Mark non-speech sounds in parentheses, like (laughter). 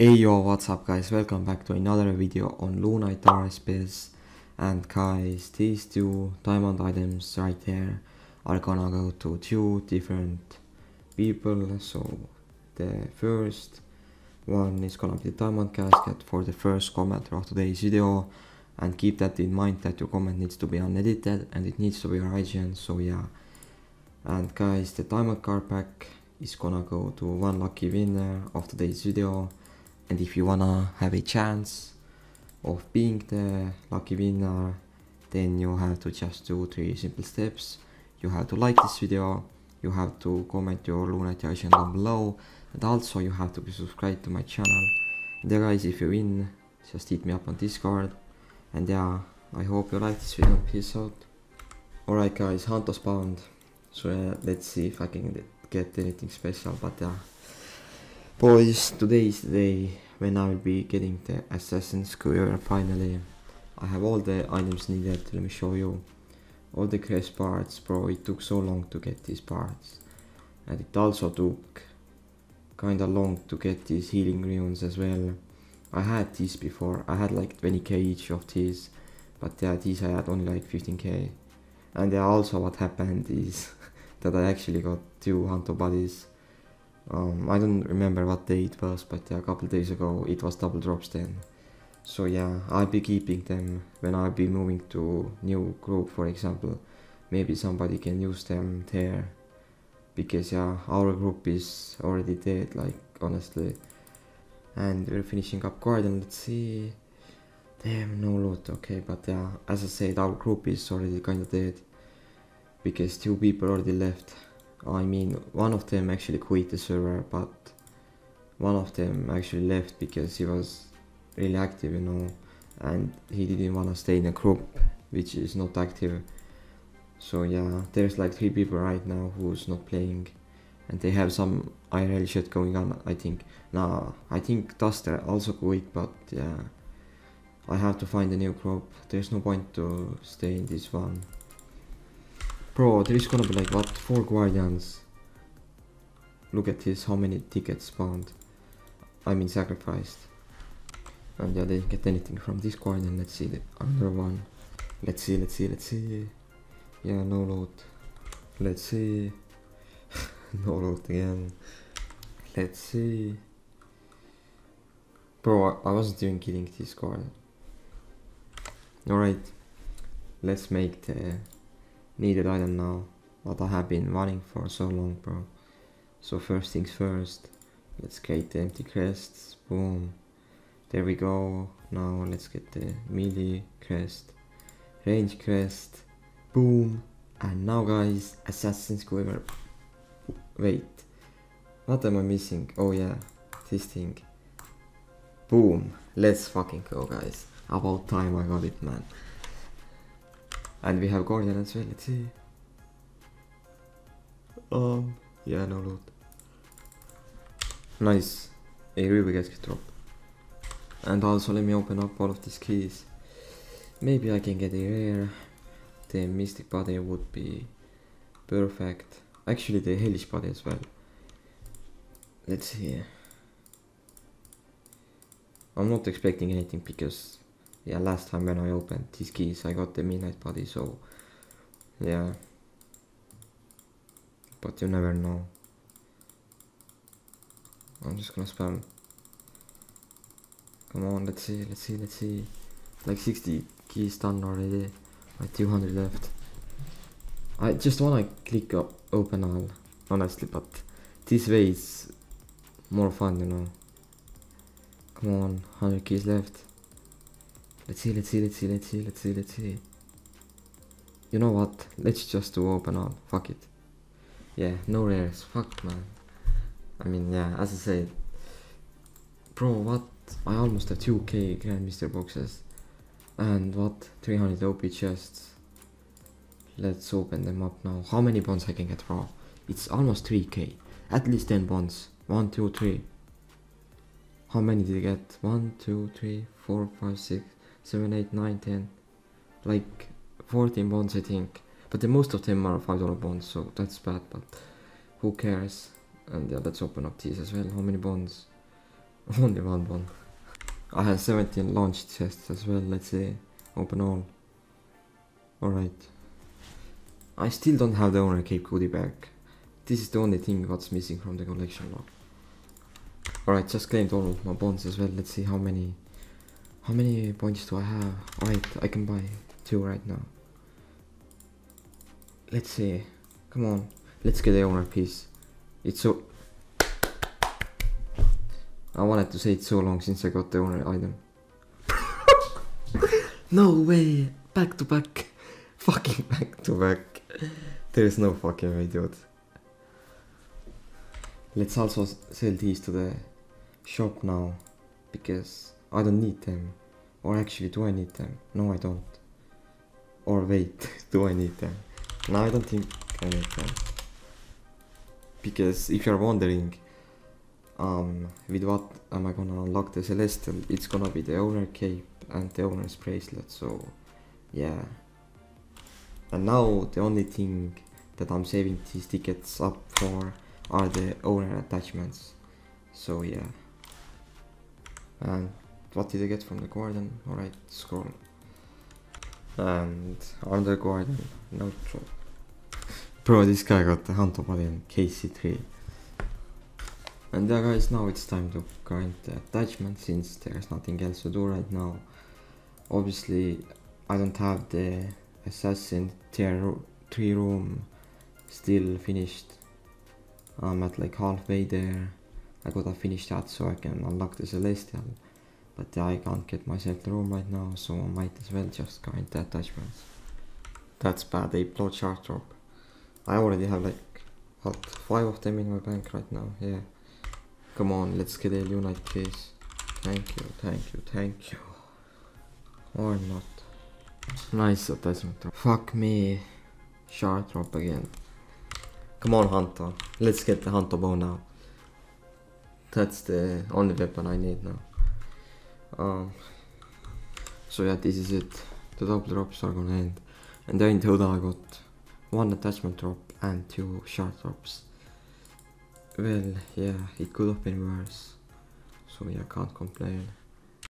Hey yo, what's up guys, welcome back to another video on Lunite RSPs and guys, these two diamond items right there are gonna go to two different people, so the first one is gonna be the diamond casket for the first comment of today's video. And keep that in mind that your comment needs to be unedited and it needs to be original, so yeah. And guys, the diamond card pack is gonna go to one lucky winner of today's video and if you wanna have a chance of being the lucky winner then you have to just do three simple steps. You have to like this video. You have to comment your Lunite version down below. And also you have to be subscribed to my channel. And yeah guys if you win just hit me up on discord. And yeah i hope you like this video. Peace out. Alright guys hunter spawned so uh, let's see if i can get anything special. But yeah Boys, today is the day when I will be getting the Assassin's Creed finally. I have all the items needed, let me show you. All the crest parts, bro, it took so long to get these parts. And it also took kinda long to get these healing runes as well. I had these before, I had like 20k each of these. But yeah, these I had only like 15k. And yeah, also what happened is (laughs) that I actually got two hunter bodies um, I don't remember what day it was, but a couple days ago it was double drops then. So yeah, I'll be keeping them when I'll be moving to new group, for example. Maybe somebody can use them there. Because yeah, our group is already dead, like honestly. And we're finishing up garden, let's see. Damn, no loot, okay, but yeah, as I said, our group is already kinda dead. Because two people already left. I mean, one of them actually quit the server, but one of them actually left because he was really active, you know, and he didn't want to stay in a group which is not active. So yeah, there's like three people right now who's not playing, and they have some IRL shit going on. I think. Nah, I think Duster also quit, but yeah, I have to find a new group. There's no point to stay in this one. Bro, there is gonna be like, what, 4 guardians. Look at this, how many tickets spawned. I mean sacrificed. And yeah, they didn't get anything from this guardian. Let's see the other one. Let's see, let's see, let's see. Yeah, no loot. Let's see. (laughs) no loot again. Let's see. Bro, I wasn't even kidding this guardian. Alright. Let's make the needed item now what I have been running for so long bro. So first things first let's create the empty crests boom. There we go. Now let's get the melee crest range crest boom. And now guys assassin's quiver wait. What am I missing? Oh yeah this thing. Boom. Let's fucking go guys. About time I got it man and we have Guardian as well, let's see. Um, yeah, no loot. Nice. A really gets drop. And also let me open up all of these keys. Maybe I can get a rare. The Mystic Body would be perfect. Actually the Hellish Body as well. Let's see. I'm not expecting anything because yeah last time when I opened these keys I got the midnight body so yeah. But you never know. I'm just gonna spam. Come on let's see let's see let's see. Like 60 keys done already. Like 200 left. I just wanna click up open all honestly but this way is more fun you know. Come on 100 keys left Let's see, let's see, let's see, let's see, let's see, let's see. You know what? Let's just do open all. Fuck it. Yeah, no rares. Fuck, man. I mean, yeah, as I said. Bro, what? I almost have 2k Grand Mystery boxes. And what? 300 OP chests. Let's open them up now. How many bonds I can get raw? It's almost 3k. At least 10 bonds. 1, 2, 3. How many did I get? 1, 2, 3, 4, 5, 6, 7, 8, 9, 10, like 14 bonds I think. But the most of them are $5 bonds, so that's bad, but who cares? And yeah, let's open up these as well. How many bonds? (laughs) Only one bond. I have 17 launch chests as well, let's see. Open all. Alright. I still don't have the owner cape goodie bag. This is the only thing what's missing from the collection log. Alright, just claimed all of my bonds as well. Let's see how many how many points do I have? Alright, I can buy two right now. Let's see. Come on. Let's get the owner piece. It's so I wanted to say it so long since I got the owner item. (laughs) no way! Back to back. Fucking back to back. There is no fucking way, dude. Let's also sell these to the shop now. Because I don't need them. Or actually, do I need them? No, I don't. Or wait, (laughs) do I need them? No, I don't think I need them. Because if you're wondering, um, with what am I gonna unlock the Celestial, it's gonna be the owner cape and the owner's bracelet, so yeah. And now the only thing that I'm saving these tickets up for are the owner attachments. So yeah. And what did I get from the garden? Alright, scroll. And under garden, no true. Bro, this guy got the Pavilion KC3. And yeah guys, now it's time to grind the attachment since there's nothing else to do right now. Obviously, I don't have the Assassin tier 3 room still finished. I'm at like halfway there. I gotta finish that so I can unlock the Celestial. But I can't get myself the room right now, so I might as well just grind the attachments. That's bad, they blow shard drop. I already have like, what, 5 of them in my bank right now, yeah. Come on, let's get a Lunite case. Thank you, thank you, thank you. Or not. Nice attachment drop. Fuck me. Shard drop again. Come on, Hunter. Let's get the Hunter bow now. That's the only weapon I need now. Um. So yeah, this is it. The double drops are gonna end. And then total I got one attachment drop and two shard drops. Well, yeah, it could have been worse. So yeah, can't complain.